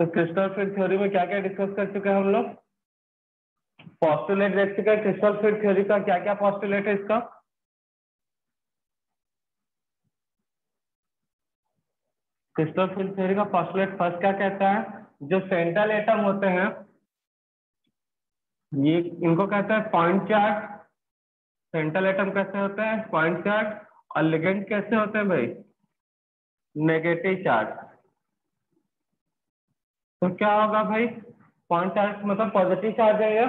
तो crystal fit theory में क्या क्या डिस्कस कर चुके हैं हम लोग? पॉस्टुलेट देख चुके हैं। क्रिस्टल फिट थ्योरी का क्या क्या पॉस्टुलेट है इसका? क्रिस्टल फिट थ्योरी का पॉस्टुलेट फ़र्स्ट क्या कहता है? जो सेंट्रल एटम होते हैं, ये इनको कहते हैं पॉइंट चार्ज सेंट्रल एटम कैसे होते हैं? पॉइंट चार्ज और लिगेंड कैसे होते हैं भाई? नेगेटिव चार्ज तो क्या होगा भाई? पॉइंट चार्ज मतलब पॉजिटिव चार्ज है ये।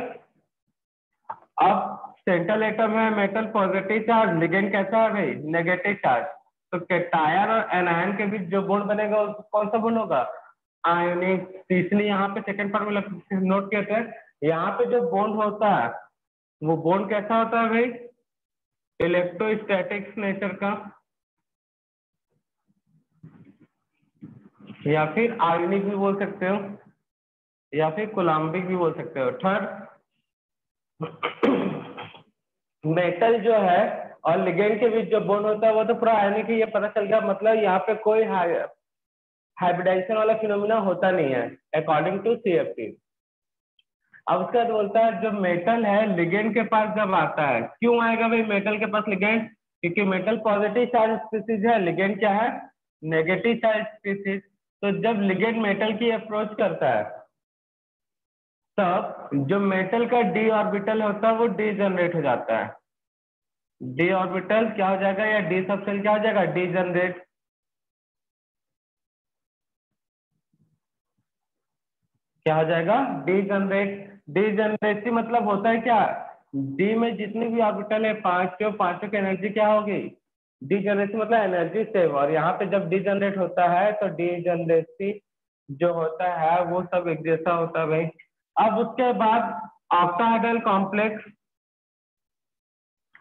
अब सेंट्रल एटम है मेटल पॉजिटिव चार्ज लिगेंड कैसा है भाई? नेगेटिव चार्ज तो टायर और एनायन के बीच जो बॉन्ड बनेगा कौन सा बॉन्ड होगा? आयनिक तीसरी यहाँ पे सेकंड पार्ट में नोट किए थे। यहाँ पे जो बॉन्ड होता है, वो बॉन्ड कैसा होता है भाई? इलेक्ट्रोस्टैटिक्स नेचर का। या फिर आयनिक भी बोल सकते हो, या फिर कोलम्बिक भी बोल सकते हो। थर्ड, मेटल जो है और लिगेंड के बीच जो बोन होता है, वो तो पूरा आयनिक ही ये पता चल गया। मतलब यहाँ पे कोई हाइब्रिडाइजेशन वाला फिनोमिना होता नहीं है according to C F T अब उसके बाद बोलता है, जो मेटल है, लिगेंड के पास जब आता है, क्यों आएगा भाई मेटल के पास लिगेंड? क्योंकि मेटल पॉजिटिव चार्ज स्पीसीज है, लिगेंड क्या है? नेगेटिव चार्ज स्पीसीज तो जब लिगेंड मेटल की अप्रोच करता है, तब जो मेटल का डी ऑर्बिटल होता है, वो डी जनरेट हो जाता है। डी ऑर्बिटल क्या हो जाएगा या डी सबसेल क्या हो जाएगा? डी जनरेट क्या हो जाएगा? डी जनरेट डी जनरेट मतलब होता है क्या? डी में जितनी भी ऑर्बिटल है, पाँचों पाँचों की एनर्जी क्या होगी? डी जनरेसी मतलब एनर्जी सेव और यहाँ पे जब डी जनरेट होता है तो डी जनरेसी जो होता है, वो सब एक जैसा होता है भाई। अब उसके बाद ऑक्टाहाइड्रल कॉम्प्लेक्स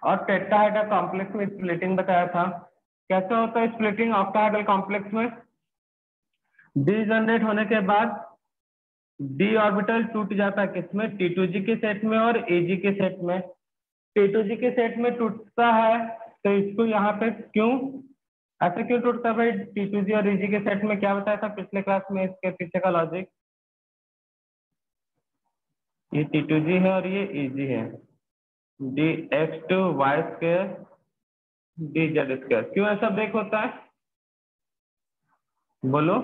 और टेट्राहाइड्रल कॉम्प्लेक्स में स्प्लिटिंग बताया था। कैसे होता है स्प्लिटिंग ऑक्टाहाइड्रल कॉम्प्लेक्स में? डी जनरेट होने के बाद डी ऑर्बिटल टूट जाता है किसमें? टी टू जी के सेट में और ए जी के सेट में। टी टू जी के सेट में टूटता है तो इसको यहाँ पे क्यों? ऐसे क्यों टूटता है भाई जी और ई जी के सेट में क्या बताया था पिछले क्लास में इसके पीछे का लॉजिक ये टी टू जी है और ये ई जी है। D X two Y square D Z square क्यों ऐसा ब्रेक होता है? बोलो।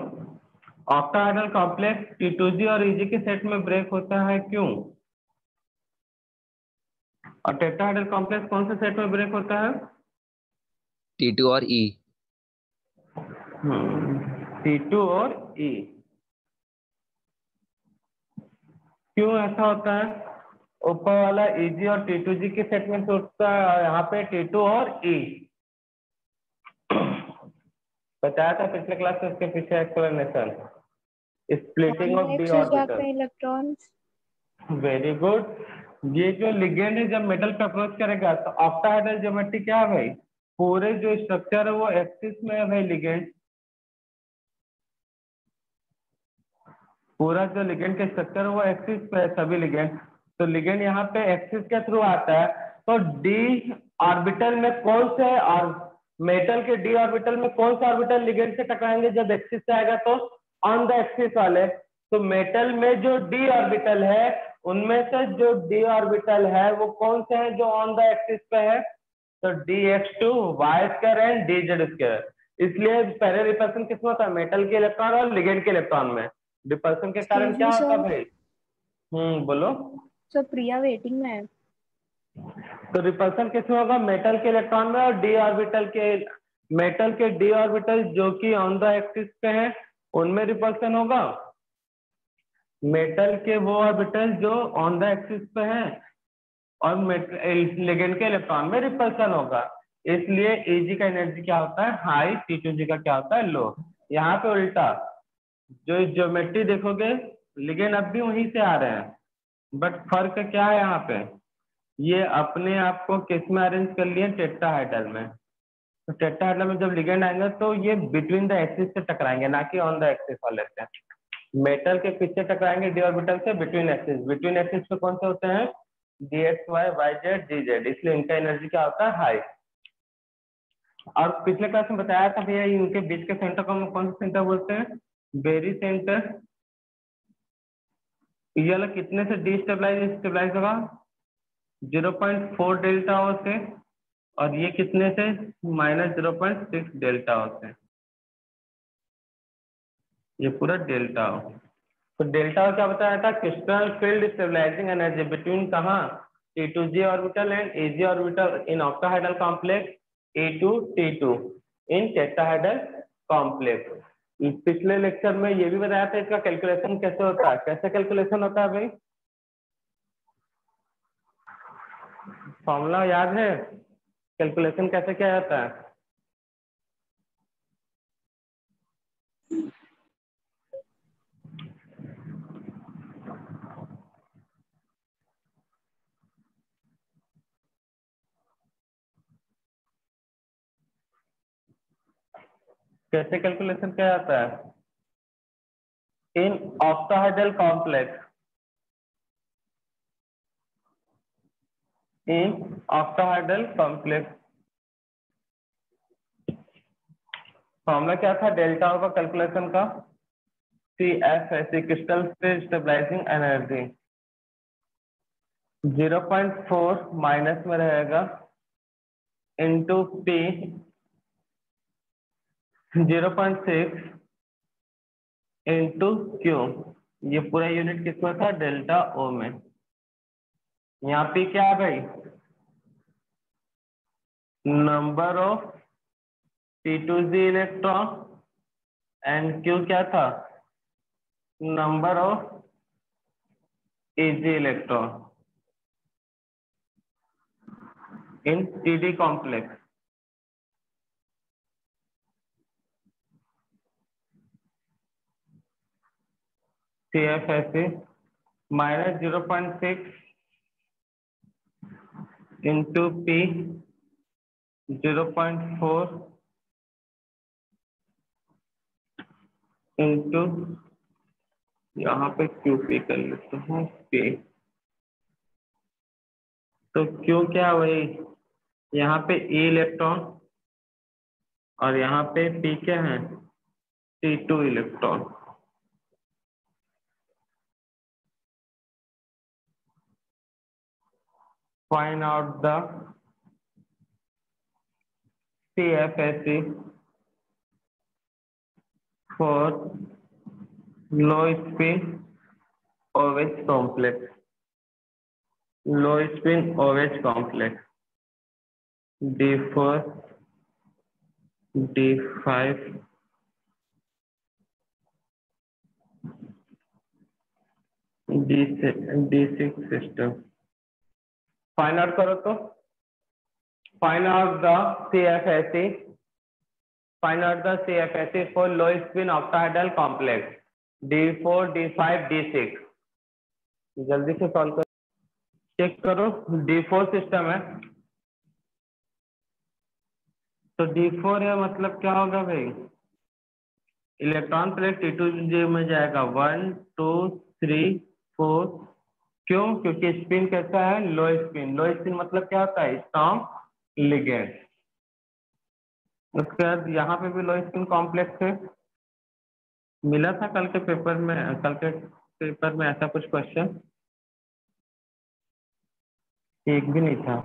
Octahedral complex T two G और ईजी के सेट में ब्रेक होता है क्यों? और टेट्राहाइड्रल कॉम्प्लेक्स कौन से सेट में ब्रेक होता है? टी टू और ई टी टू और ई क्यों ऐसा होता है? ऊपर वाला ईजी और टी टू जी के सेट में टूटता है यहाँ पे टी टू और ई बताया था पिछले क्लास में इसके पीछे explanation splitting of D orbital electrons very good ये जो लिगेंड है जब मेटल पे अप्रोच करेगा तो ऑक्टाहाइड्रल ज्योमेट्री क्या है भाई? पूरे जो स्ट्रक्चर है वो एक्सिस में है भाई लिगेंड पूरा जो लिगेंड का स्ट्रक्चर है वो एक्सिस पे है, सभी लिगेंड तो लिगेंड यहाँ पे एक्सिस के थ्रू आता है। तो डी ऑर्बिटल में कौन से और मेटल के डी ऑर्बिटल में कौन सा ऑर्बिटल लिगेंड से टकराएँगे? जब एक्सिस से आएगा तो ऑन द एक्सिस वाले। तो मेटल में जो डी ऑर्बिटल है, उनमें से जो डी ऑर्बिटल है, वो कौन से हैं जो ऑन द एक्सिस पे है? तो D X two Y square and D Z square इसलिए पहले रिपल्सन किसमें होता है? मेटल के इलेक्ट्रॉन और लिगेंड के इलेक्ट्रॉन में. रिपल्सन के कारण क्या होता है भाई? हम्म बोलो। सो प्रिया वेटिंग में है। तो रिपल्सन किसमें होगा? मेटल के इलेक्ट्रॉन में और डी ऑर्बिटल के मेटल के डी ऑर्बिटल जो कि ऑन द एक्सिस पे है उनमें रिपल्सन होगा। मेटल के वो ऑर्बिटल जो ऑन द एक्सिस पे है और लिगेंड के इलेक्ट्रॉन में रिपल्सन होगा। इसलिए एजी का एनर्जी क्या होता है? हाई टी टू जी का क्या होता है? लो यहाँ पे उल्टा। जो ज्योमेट्री देखोगे लिगेंड अब भी वहीं से आ रहे हैं। बट फ़र्क क्या है यहाँ पे? ये अपने आप को किसमें अरेंज कर लिए? टेट्राहाइड्रल में। तो टेट्राहाइड्रल में जब लिगेंड आएँगे तो ये बिटवीन द एक्सिस से टकराएँगे, ना कि ऑन द एक्सिस वाले से। मेटल के पीछे टकराएँगे डी ऑर्बिटल से बिटवीन एक्सिस बिटवीन एक्सिस पे कौन से होते हैं? D X Y Y Z Z इसलिए इनका एनर्जी क्या होता है? हाई और पिछले क्लास में बताया था भैया इनके बीच के सेंटर को हम कौन सा सेंटर बोलते हैं? बेरी सेंटर ये वाला कितने से डिस्टेबलाइज स्टेबलाइज होगा? 0.4 डेल्टा ओ से, और ये कितने से? Minus zero point six delta O से। ये पूरा डेल्टा ओ तो डेल्टा क्या बताया था? Crystal field stabilizing energy between कहाँ? T two G orbital and A G orbital in octahedral complex A two T two in tetrahedral complex पिछले lecture में ये भी बताया था इसका कैलकुलेशन कैसे होता है? कैसे कैलकुलेशन होता है भाई? फॉर्मूला याद है? कैलकुलेशन कैसे किया जाता है? कैसे कैलकुलेशन किया जाता है? In octahedral complex, in octahedral complex, formula क्या था? डेल्टा का कैलकुलेशन का। C F S crystal stabilizing energy. 0.4 minus में रहेगा। इंटू पी 0.6 इंटू क्यू ये पूरा यूनिट किसमें था? डेल्टा ओ में। यहाँ पे क्या है भाई? Number of T two G electron and Q क्या था? Number of E G electron in T D complex CFSE minus 0.6 into P 0.4 into यहाँ पे क्यू पी कर लेते हैं पी तो क्यू क्या वही यहाँ पे ई इलेक्ट्रॉन और यहाँ पे पी क्या है? T two electron find out the CFSE for low spin OH complex. Low spin OH complex. D4, D5, D6, D6 system. Find out करो तो। Find out the CFSE find out the C F CFSE for low spin octahedral complex D4 D5 D6 जल्दी से solve करो। Check करो D4 system है। तो D four है मतलब क्या होगा भाई? इलेक्ट्रॉन प्लेट T2J में जाएगा। वन टू थ्री फोर क्यों? क्योंकि स्पिन कैसा है? लो स्पिन लो स्पिन मतलब क्या होता है? स्ट्रॉन्ग लिगेंड उसके बाद यहाँ पे भी लो स्पिन कॉम्प्लेक्स है। मिला था कल के पेपर में, कल के पेपर में ऐसा कुछ क्वेश्चन एक भी नहीं था।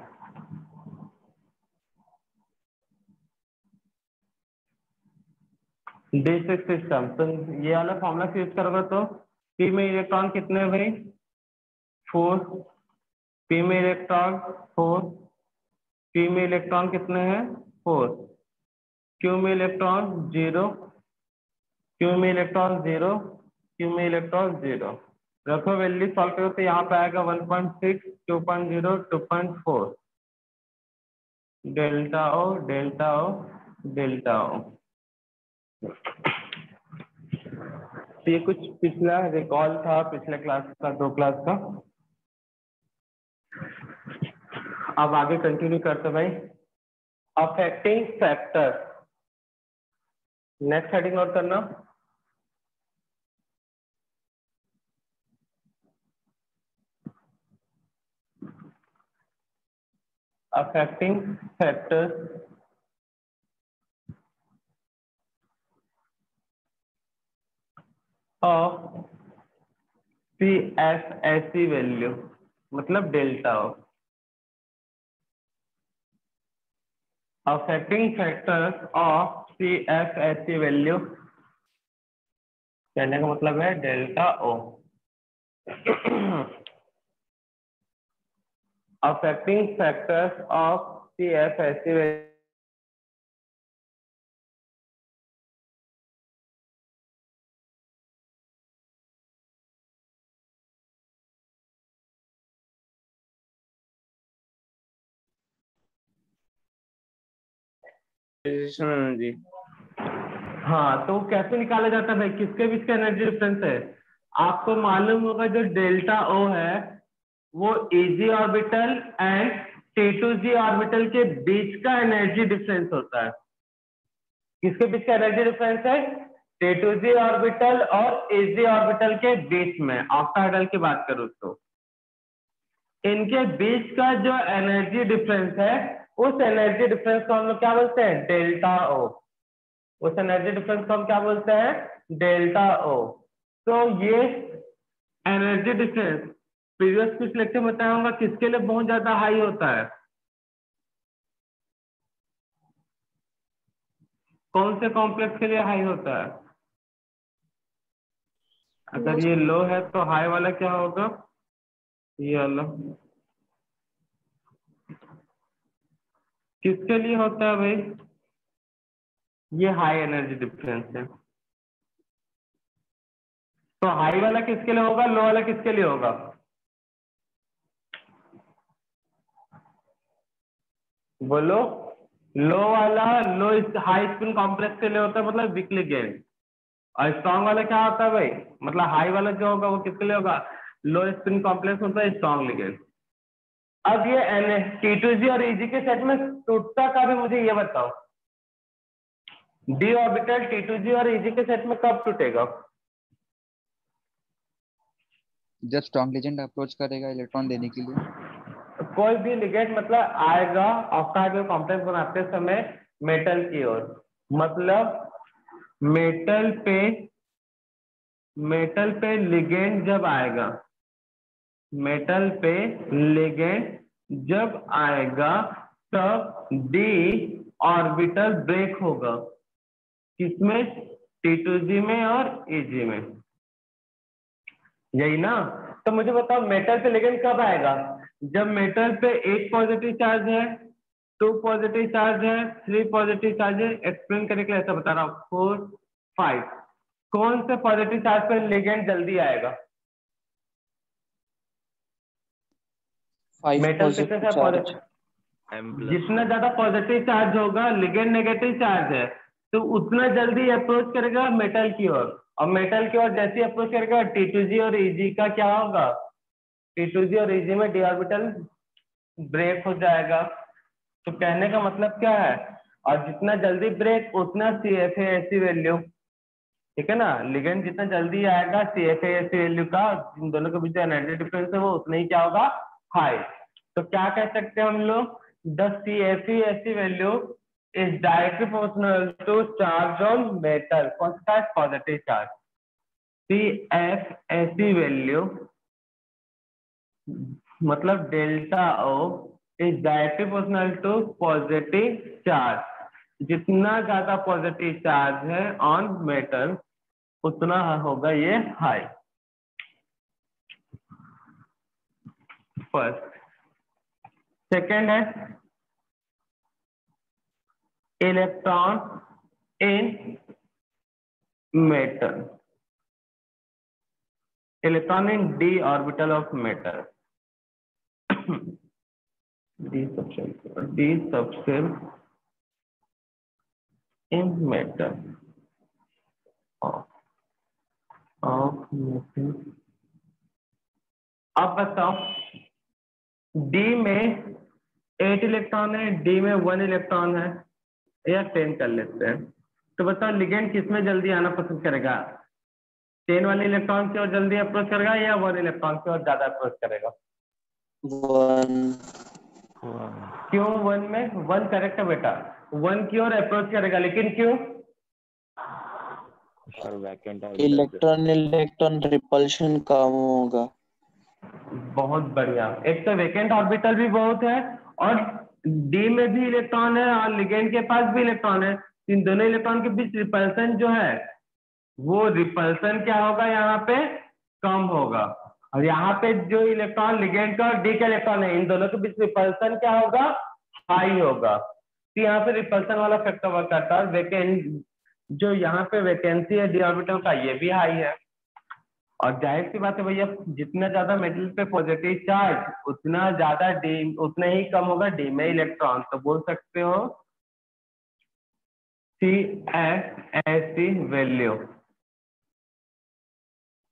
डी सिक्स सिस्टम तो ये वाला फॉर्मूला यूज़ करोगे तो पी में इलेक्ट्रॉन कितने भाई? फोर पी में इलेक्ट्रॉन फोर पी में इलेक्ट्रॉन कितने हैं? फोर। क्यू में इलेक्ट्रॉन ज़ीरो क्यू में इलेक्ट्रॉन ज़ीरो क्यू में इलेक्ट्रॉन ज़ीरो। रखो वैल्यू सॉल्व करो तो यहाँ पे आएगा one point six two point zero two point four delta O delta O delta O तो ये कुछ पिछला रिकॉल था, पिछले क्लास का, दो क्लास का। अब आगे कंटिन्यू करते भाई। Affecting factor next heading note करना। Factors of C F S E value मतलब delta affecting factors of C F S C value कहने का मतलब है delta O. Affecting factors of C F H C value energy हाँ तो कैसे निकाला जाता है भाई? किसके बीच का एनर्जी डिफरेंस है। आपको मालूम होगा जो डेल्टा ओ है, वो E G orbital and T two G orbital के बीच का एनर्जी डिफरेंस होता है। किसके बीच का एनर्जी डिफरेंस है? टी टू जी ऑर्बिटल और इजी ऑर्बिटल के बीच में। ऑक्टाइडल की बात करूँ तो। इनके बीच का जो एनर्जी डिफरेंस है उस एनर्जी डिफरेंस को हम लोग क्या बोलते हैं? डेल्टा ओ उस एनर्जी डिफरेंस को हम क्या बोलते हैं? डेल्टा ओ तो ये एनर्जी डिफरेंस प्रीवियस कुछ लेक्चर बताया होगा किसके लिए बहुत ज़्यादा हाई होता है? कौन से कॉम्प्लेक्स के लिए हाई होता है? अगर ये लो है तो हाई वाला क्या होगा? ये वाला। किसके लिए होता है भाई? ये हाई एनर्जी डिफरेंस है। तो हाई वाला किसके लिए होगा? लो वाला किसके लिए होगा? बोलो। लो वाला लो हाई स्पिन कॉम्प्लेक्स के लिए होता है मतलब वीकली गेन और स्ट्रॉन्ग वाला क्या होता है भाई? मतलब हाई वाला जो होगा, वो किसके लिए होगा? लो स्पिन कॉम्प्लेक्स होता है स्ट्रॉन्ग लिगेंड अब ये एन टी टू जी और इजी के सेट में टूटता का भी मुझे ये बताओ? D orbital T two G और इजी के सेट में कब टूटेगा? जब स्ट्रॉन्ग लेजेंड अप्रोच करेगा इलेक्ट्रॉन देने के लिए। कोई भी लिगेंड मतलब आएगा ऑक्टाइडल कॉम्प्लेक्स बनाते समय मेटल की ओर। मतलब मेटल पे मेटल पे लिगेंड जब आएगा मेटल पे लिगेंड जब आएगा, तब डी ऑर्बिटल ब्रेक होगा। किसमें? टी टू जी में और ए जी में। यही ना? तो मुझे बताओ, मेटल पे लिगेंड कब आएगा? जब मेटल पे एक पॉजिटिव चार्ज है टू पॉजिटिव चार्ज है थ्री पॉजिटिव चार्ज है एक्सप्लेन करने के लिए ऐसा बता रहा हूँ फोर फाइव कौन से पॉजिटिव चार्ज पे लिगेंड जल्दी आएगा? मेटल पे जितना ज़्यादा पॉजिटिव चार्ज होगा लिगेंड नेगेटिव चार्ज है तो उतना जल्दी अप्रोच करेगा मेटल की ओर। और मेटल की ओर जैसे अप्रोच करेगा टी टू जी और इजी का क्या होगा? टी टू जी और इजी में डी ऑर्बिटल ब्रेक हो जाएगा। तो कहने का मतलब क्या है? और जितना जल्दी ब्रेक उतना सी एफ़ ऐसी वैल्यू ठीक है ना? लिगेंड जितना जल्दी आएगा सी एफ़ ऐसी वैल्यू का इन दोनों के बीच एनर्जी डिफरेंस है वो उतना ही क्या होगा? हाई तो क्या कह सकते हैं हम लोग? The C F S E value is directly proportional to charge on metal. कौन सा positive charge C F S E value मतलब delta O is directly proportional to positive charge जितना ज़्यादा पॉजिटिव चार्ज है ऑन मेटल उतना होगा ये high first second है electron in metal electron in D orbital of metal D सबसे D सबसे in metal of of metal अब बताओ डी में एट इलेक्ट्रॉन है डी में वन इलेक्ट्रॉन है या टेन कर लेते हैं। तो बताओ लिगेंड किसमें जल्दी आना पसंद करेगा? टेन वाले इलेक्ट्रॉन की ओर जल्दी अप्रोच करेगा या वन इलेक्ट्रॉन की ओर ज़्यादा अप्रोच करेगा? वन क्यों वन में? वन करेक्ट है बेटा। वन की ओर अप्रोच करेगा लेकिन क्यों? इलेक्ट्रॉन इलेक्ट्रॉन रिपल्शन कम होगा। बहुत बढ़िया। एक तो वेकेंट ऑर्बिटल भी बहुत है और डी में भी इलेक्ट्रॉन है और लिगेंड के पास भी इलेक्ट्रॉन है। इन दोनों इलेक्ट्रॉन के बीच रिपल्सन जो है, वो रिपल्सन क्या होगा? यहाँ पे कम होगा। और यहाँ पे जो इलेक्ट्रॉन लिगेंड का और डी का इलेक्ट्रॉन है, इन दोनों के बीच रिपल्सन क्या होगा? हाई होगा। तो यहाँ पे रिपल्सन वाला फैक्टर वर्क करता है। वेकेंट जो यहाँ पे वैकेंसी है डी ऑर्बिटल का, ये भी हाई है। और ज़ाहिर सी बात है भैया, जितना ज़्यादा मेटल पे पॉजिटिव चार्ज उतना ज़्यादा डी उतना ही कम होगा डी में इलेक्ट्रॉन तो बोल सकते हो C F S E value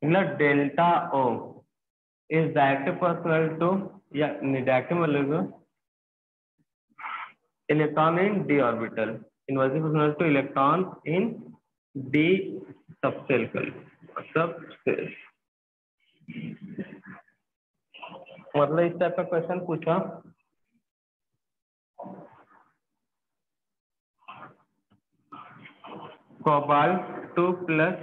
मतलब delta O is directly personal to या डायरेक्टली मतलब electron in D orbital inversely personal to electron in D subshell सब मतलब इस टाइप का क्वेश्चन पूछा। Cobalt 2 plus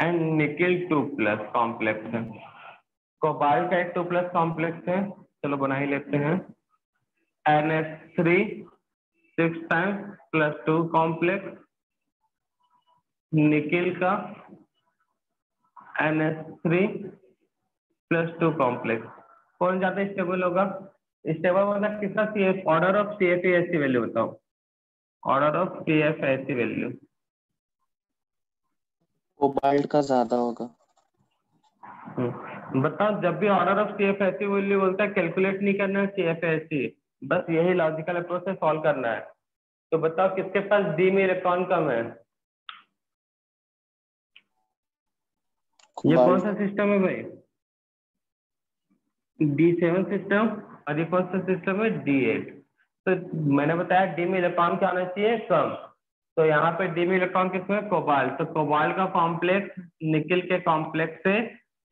and nickel 2 plus complex है। Cobalt का एक 2 प्लस कॉम्प्लेक्स है। चलो बना ही लेते हैं। N S three six times plus two complex nickel का NH3 प्लस टू कॉम्प्लेक्स। कौन ज़्यादा स्टेबल होगा? स्टेबल मतलब किसका C F order of C F S C value बताओ। Order of C F S E value cobalt का ज़्यादा होगा। हम्म, बताओ जब भी order of C F S E value बोलता है कैलकुलेट नहीं करना है सी एफ़ ऐसी बस यही लॉजिकल अप्रोच से सॉल्व करना है। तो बताओ किसके पास डी में इलेक्ट्रॉन कम है? ये कौन सा सिस्टम है भाई? डी सेवन सिस्टम और ये कौन सा सिस्टम है? डी एट तो मैंने बताया डी में इलेक्ट्रॉन क्या आना चाहिए? कम तो यहाँ पे डी में इलेक्ट्रॉन किसमें कोबाल तो कोबाल का कॉम्प्लेक्स निकिल के कॉम्प्लेक्स से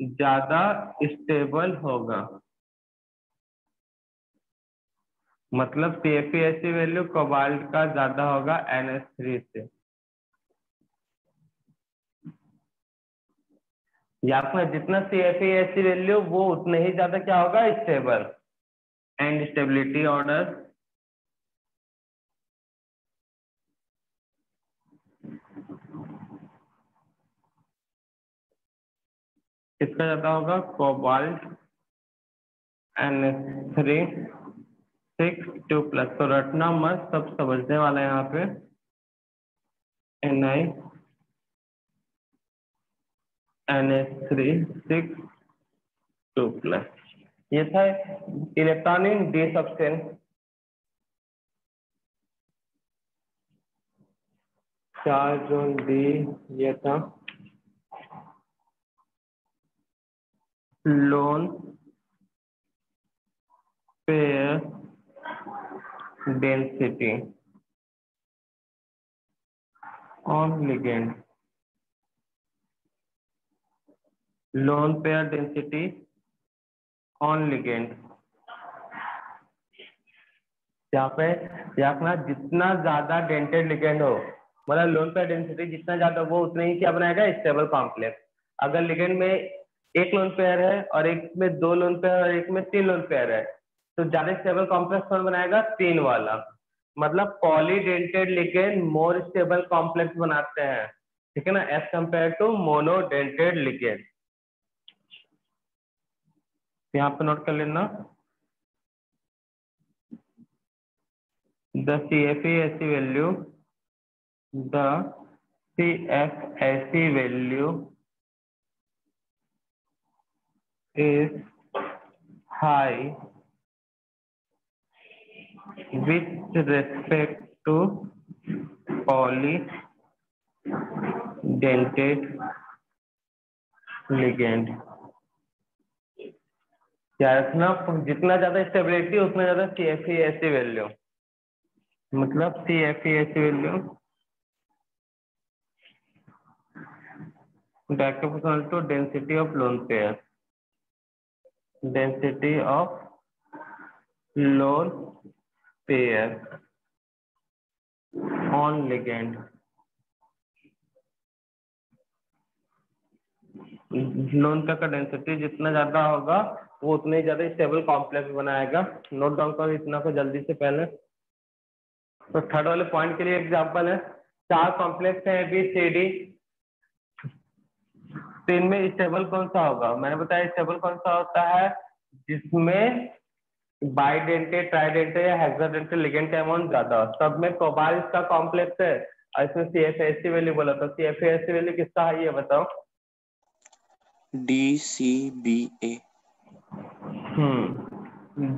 ज़्यादा स्टेबल होगा। मतलब सी एफ़ वैल्यू कोबाल्ट का ज़्यादा होगा एन एस थ्री से। या फिर जितना सी एफ़ ऐसी वैल्यू वो उतने ही ज़्यादा क्या होगा? स्टेबल एंड स्टेबिलिटी ऑर्डर किसका ज़्यादा होगा? Cobalt N three six two plus तो रटना मत सब समझने वाला है यहाँ पे. N I N S three six two plus ये था इलेक्ट्रॉनिक डी सबस्टेंस चार जोन डी ये था। Lone pair density. on ligand. Lone pair density on ligand. यहाँ पे, यहाँ जितना ज़्यादा डेंटेड लिगेंड हो मतलब लोन पेयर डेंसिटी जितना ज़्यादा वो उतना ही क्या बनाएगा? स्टेबल कॉम्प्लेक्स अगर लिगेंड में एक लोन पेयर है और एक में दो लोन पेयर और एक में तीन लोन पेयर है तो ज़्यादा स्टेबल कॉम्प्लेक्स कौन बनाएगा? तीन वाला। मतलब polydentate ligand more stable complex बनाते हैं। ठीक है ना? As compare to monodentate ligand तो यहाँ पर नोट कर लेना। The C F SE value, the C F SE value is high with respect to polydentate ligand. क्या रखना जितना ज़्यादा स्टेबिलिटी उतना ज़्यादा सी एफ़ ऐसी वैल्यू मतलब C F SE value direct to density of lone pair density of lone pair on ligand. Lone का density जितना ज़्यादा होगा वो उतना ही ज़्यादा स्टेबल कॉम्प्लेक्स बनाएगा। नोट डाउन करो इतना को जल्दी से पहले। तो थर्ड वाले पॉइंट के लिए एग्जांपल है। चार कॉम्प्लेक्स है बी सी डी तो इनमें स्टेबल कौन सा होगा? मैंने बताया स्टेबल कौन सा होता है? जिसमें बाइडेंटेड ट्राइडेंटेड या हेक्साडेंटेड लिगेंड का अमाउंट ज़्यादा हो। सब में कोबाल इसका कॉम्प्लेक्स है और इसमें C F S C value बोला तो C F S C value किसका है है बताओ? D C B A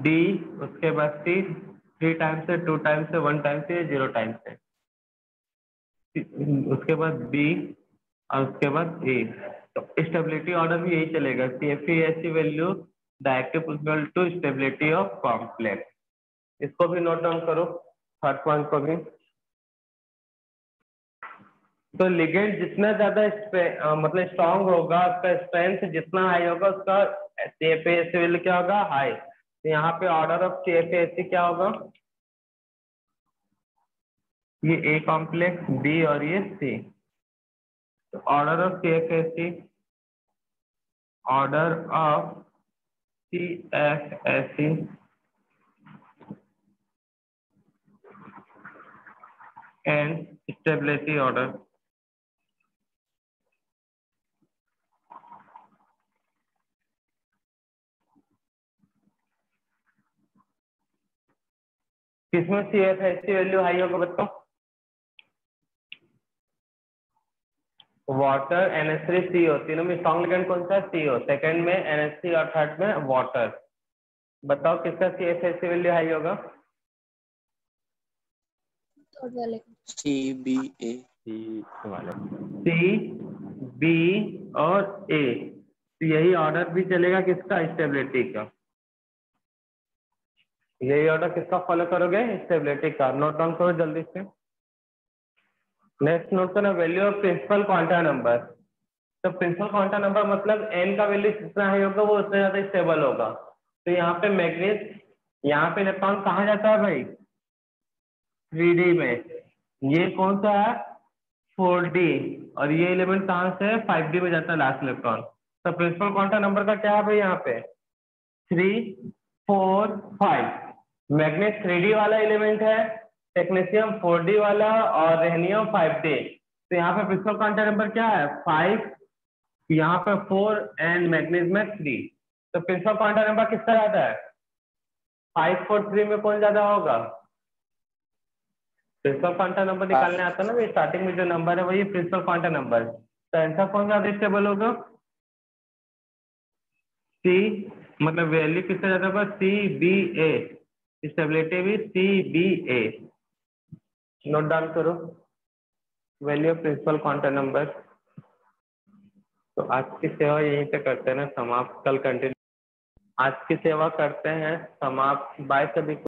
D उसके बाद सी थ्री टाइम से टू टाइम से वन टाइम से ज़ीरो टाइम से उसके बाद बी और उसके बाद ए तो स्टेबिलिटी ऑर्डर भी यही चलेगा। C F S C value proportional to stability of complex इसको भी नोट डाउन करो थर्ड पॉइंट को भी। तो लिगेंड जितना ज़्यादा मतलब स्ट्रांग होगा, उसका स्ट्रेंथ जितना हाई होगा, उसका एस क्या होगा? हाई तो यहाँ पे ऑर्डर ऑफ़ सी क्या होगा? ये ए कॉम्प्लेक्स बी और ये सी तो order of C order of C F S and stability order. किसमें C F S C value high होगा बताओ water N S three C O तीनों में स्ट्रॉन्ग लिगेंड कौन सा? सी ओ सेकेंड में एन एस सी और third में वाटर बताओ किसका C F S C value high होगा का सी बी ए सी बी और ए तो यही ऑर्डर भी चलेगा किसका? स्टेबिलिटी का। यही ऑर्डर किसका फॉलो करोगे? स्टेबिलिटी का। नोट डाउन करो जल्दी से। नेक्स्ट नोट करना value of principal quanta number तो प्रिंसिपल क्वांटा नंबर मतलब एन का वैल्यू जितना हाई होगा, वो उतना ज़्यादा स्टेबल होगा। तो यहाँ पे मैग्नीज यहाँ पे इलेक्ट्रॉन कहाँ जाता है भाई? थ्री में। ये कौन सा है? फोर और ये एलिमेंट कहाँ से? फाइव में जाता है लास्ट इलेक्ट्रॉन तो प्रिंसिपल क्वांटा नंबर का क्या है भाई यहाँ पे? Three four five magnet three वाला एलिमेंट है टेक्नीशियम फोर वाला और रेहनियम फाइव तो यहाँ पे प्रिंसिपल क्वांटा नंबर क्या है? फाइव यहाँ पे फोर एंड मैग्नीज में थ्री तो प्रिंसिपल क्वांटा नंबर किसका ज़्यादा है? फाइव फोर थ्री में कौन ज़्यादा होगा? प्रिंसिपल क्वांटा नंबर निकालने आता है ना स्टार्टिंग में जो नंबर है, वही प्रिंसिपल क्वांटा नंबर तो आंसर कौन सा स्टेबल होगा सी मतलब वैल्यू किससे ज़्यादा होगा? सी बी ए स्टेबिलिटी भी C B A note down करो। Value of principal contact number तो आज की सेवा यहीं पे करते हैं समाप्त। कल कंटिन्यू आज की सेवा करते हैं, समाप्त। बाय सभी